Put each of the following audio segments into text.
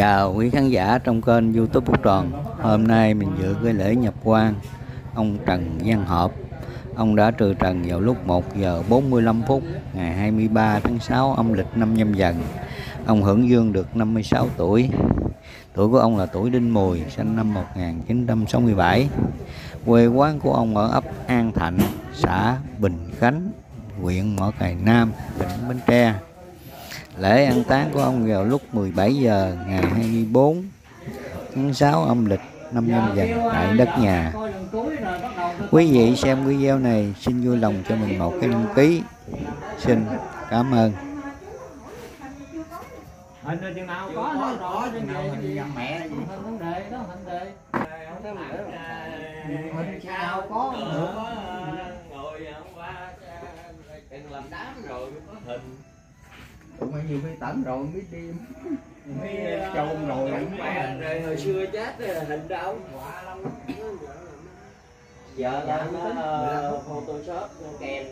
Chào quý khán giả trong kênh youtube Phúc Tròn. Hôm nay mình dự cái lễ nhập quan, Ông Trần Văn Hợp. Ông đã trừ trần vào lúc 1 giờ 45 phút Ngày 23 tháng 6 âm lịch năm nhâm dần. Ông hưởng dương được 56 tuổi. Tuổi của ông là tuổi Đinh Mùi, Sinh năm 1967 Quê quán của ông ở ấp An Thạnh, Xã Bình Khánh, huyện Mỏ Cày Nam, tỉnh Bến Tre. Lễ an táng của ông vào lúc 17 giờ ngày 24 tháng 6 âm lịch năm nhâm dần tại đất nhà. Quý vị xem video này, xin vui lòng cho mình một cái đăng ký. Xin cảm ơn. hình chừng nào có chừng nào hình mẹ vấn đề đó đề hình có qua làm đám rồi có hình tụi mày nhiều khi tẩn rồi biết đi mới chôn rồi. Qua rồi. Hồi xưa chết thì hình đâu giờ là nó photoshop kèm.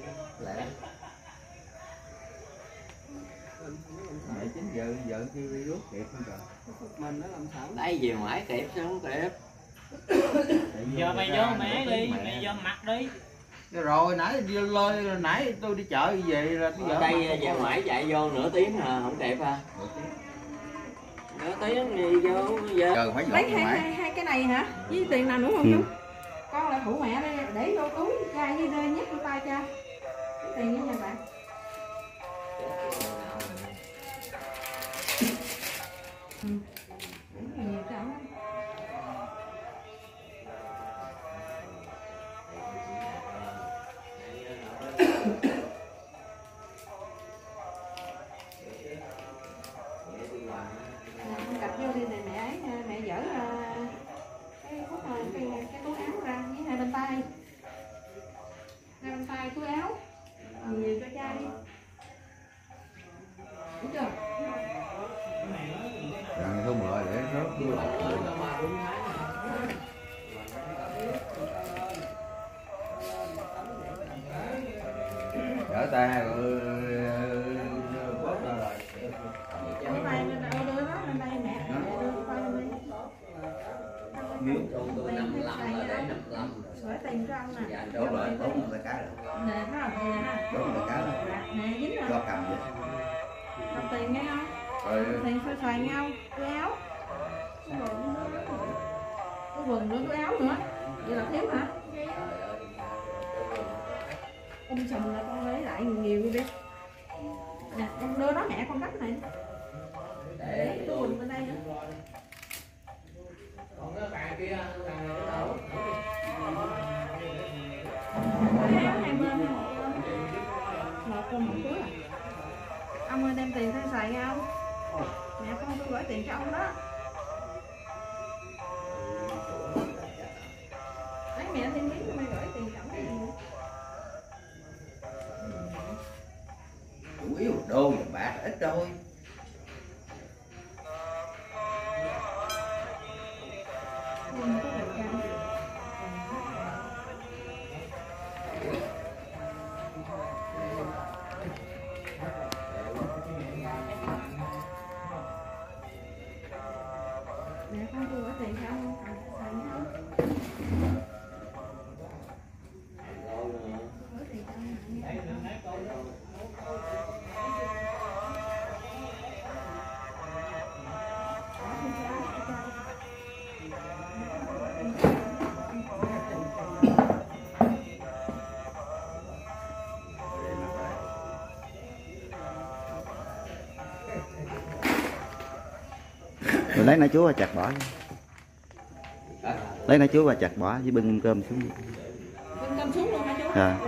Mẹ chín giờ giờ kêu đi rước kịp không trời? Mình nó làm sẵn đây về ngoài kịp sao không kịp? Giờ mày vô mẹ đi mày vô mặt đi Rồi, nãy đi lơi nãy tôi đi chợ về là bây giờ ở đây về ngoài chạy vô nửa tiếng à không kịp à? Nửa tiếng. Đi vô giờ phải lấy dọn hai, hai, hai cái này hả? Với tiền nào nữa không chú? Con lại phụ mẹ đây để vô túi ra với đây nhét vô tay cho. Cái tiền với nha bạn cái tay bên đây miếu tôi năm lăm rồi để năm lăm sửa tiền cho ông nè dạ đổ lại đổ một cá rồi nè nó là tiền nè ha đổ một tay cá rồi nè dính rồi cho cầm vậy cầm tiền nghe không rồi tiền xoay xoay nhau cái áo cái quần nữa cái áo nữa vậy là thiếu hả ông chồng là con lấy lại nhiều đi nè con đưa đó mẹ con cắt này. Để cái quần bên đây nữa. Còn cái bàn kia bàn này nó Cái áo hai bên một con một túi à. Ông ơi đem tiền theo xài nha ông. Mẹ con tôi gửi tiền cho ông đó. Lấy mẹ thêm và bạc Rồi lấy nãy chú và chặt bỏ Lấy nãy chú và chặt bỏ với bưng cơm xuống Bưng cơm xuống luôn hả chú? Dạ. À,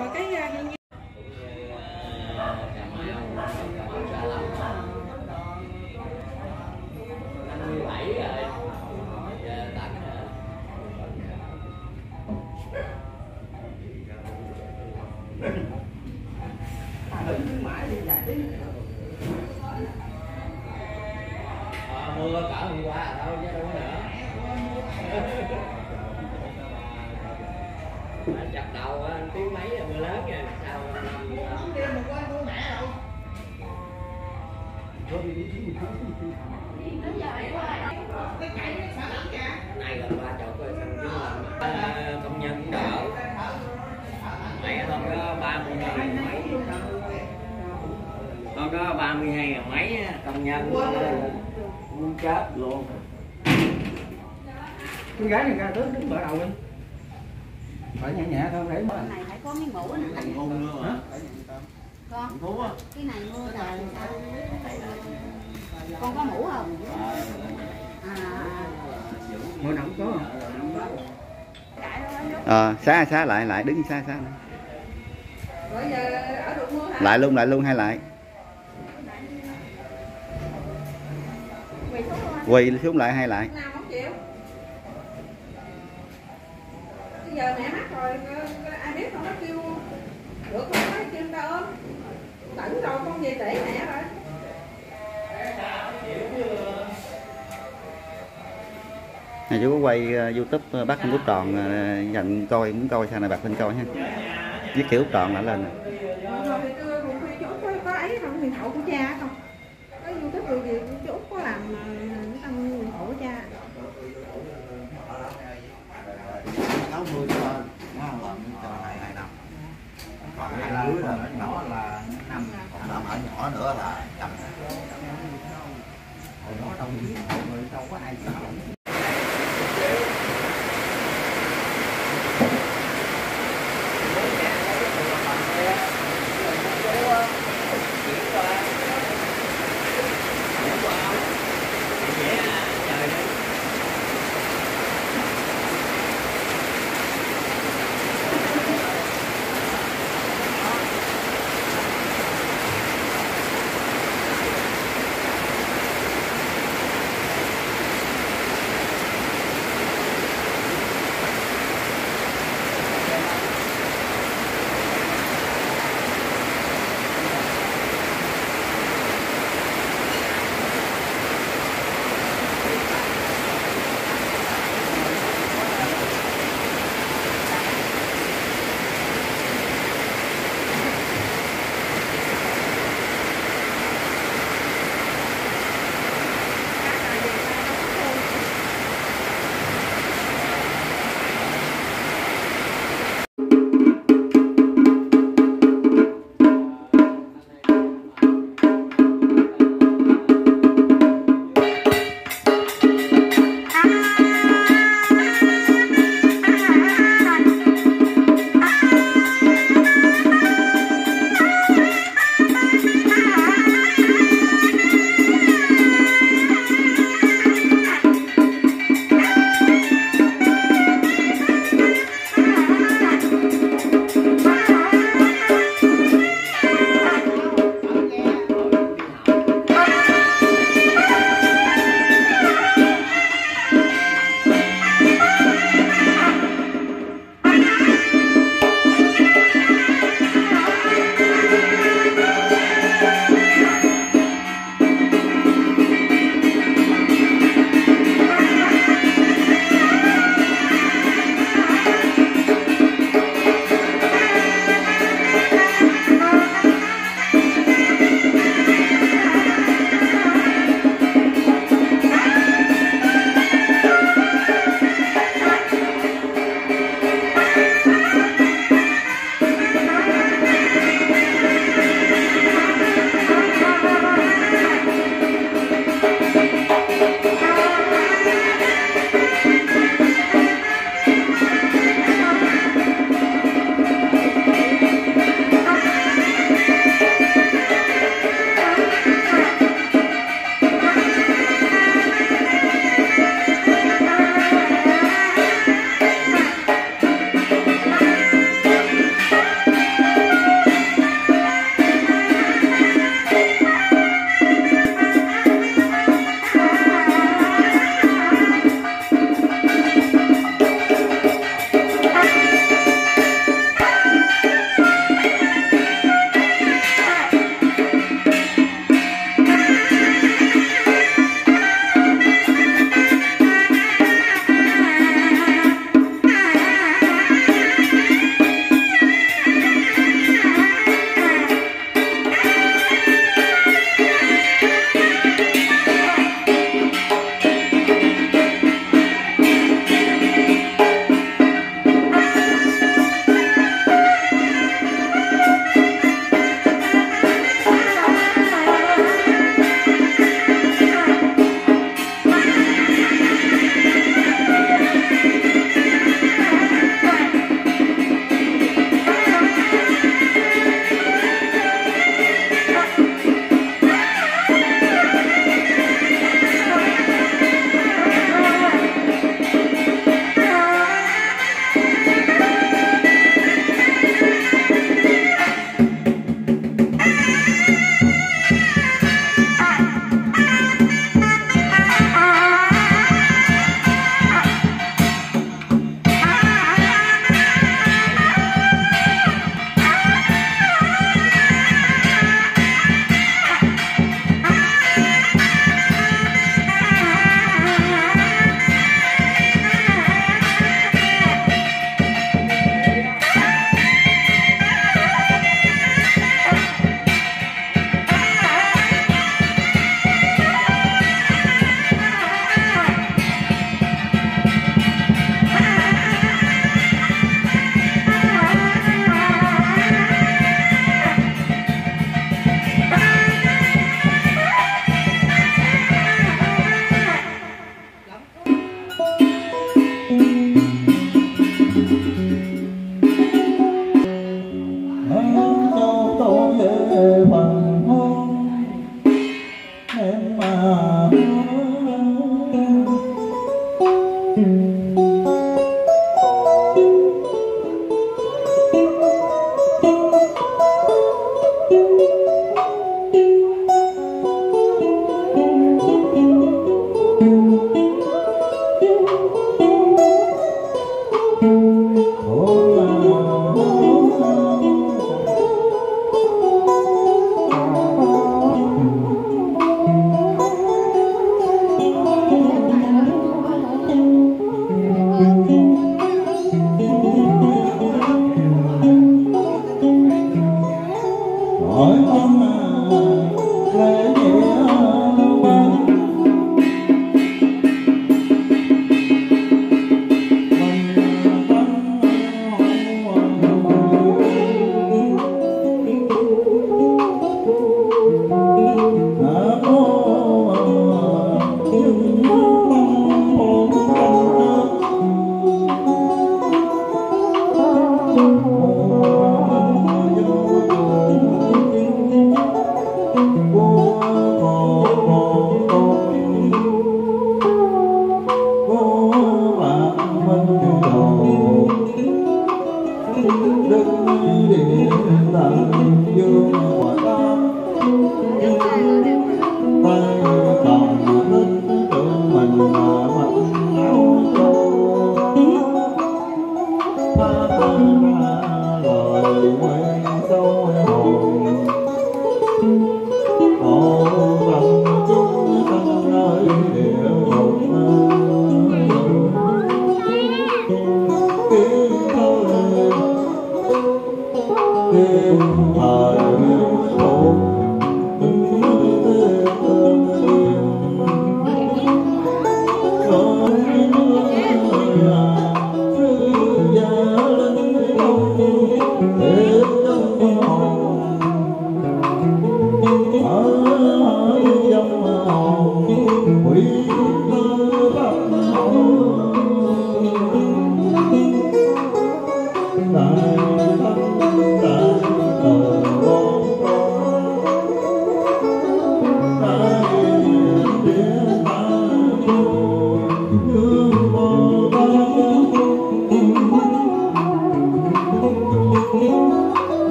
có ba mươi hai mấy. Con có ba mươi hai mấy công nhân. Muốn chết luôn con gái này ra tướng đứng bờ đầu đi phải nhẹ nhẹ thôi đấy. mà. Này phải có miếng mũ nè con. Cái này mưa con có mũ không? À mưa nóng có không? À xá xá lại lại đứng xa xa nữa lại luôn lại luôn hay lại. Quỳ xuống lại hay lại. Nào không chịu? Bây giờ mẹ mắc rồi ai biết không? Nó kêu được không? Nói kêu ta ôm. Tỉnh rồi con về để mẹ rồi. Này chú có quay ờ, youtube ờ, bác con út tròn ờ, dành coi muốn coi sao này bạc lên coi ha viết kiểu tròn lại lên nè. Rồi thì tôi cũng khi chú có, có ấy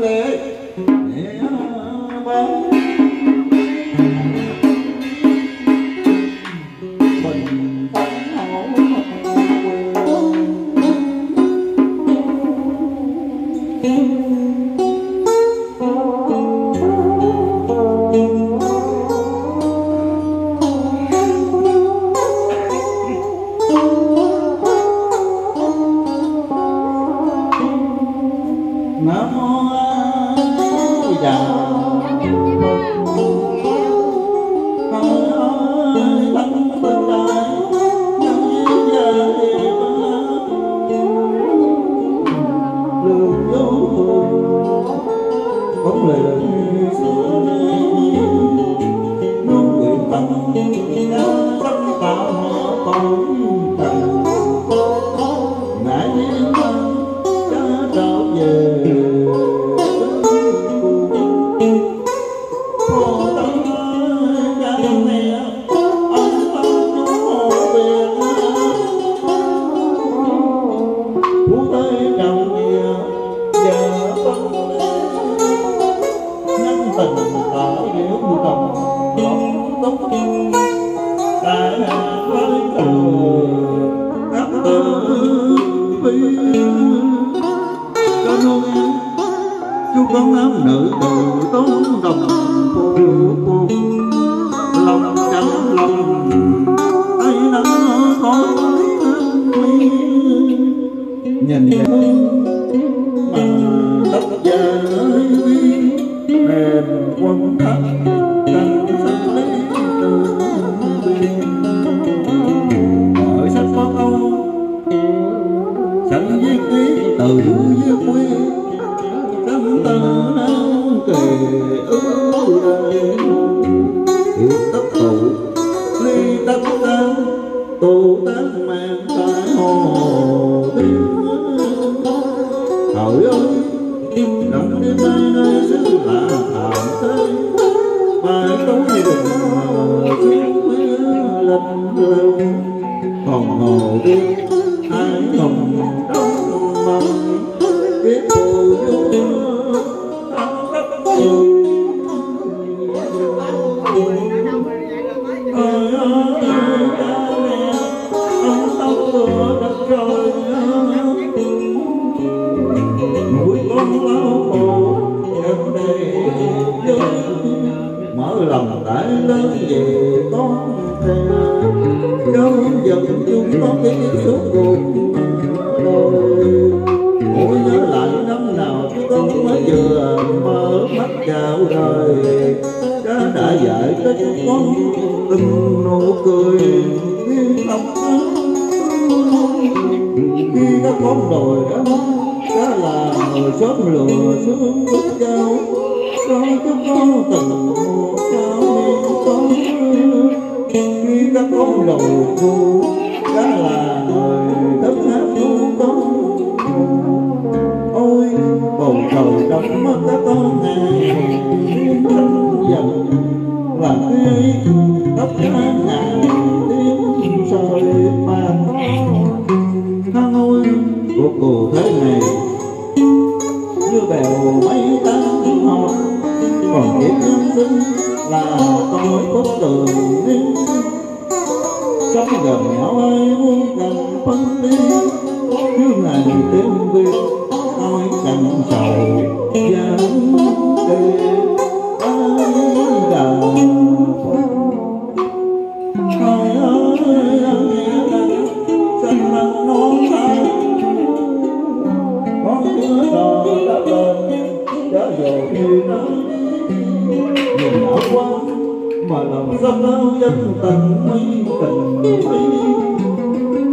đâu rồi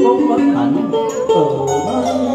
con bất hạnh từ nay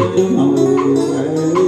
khởi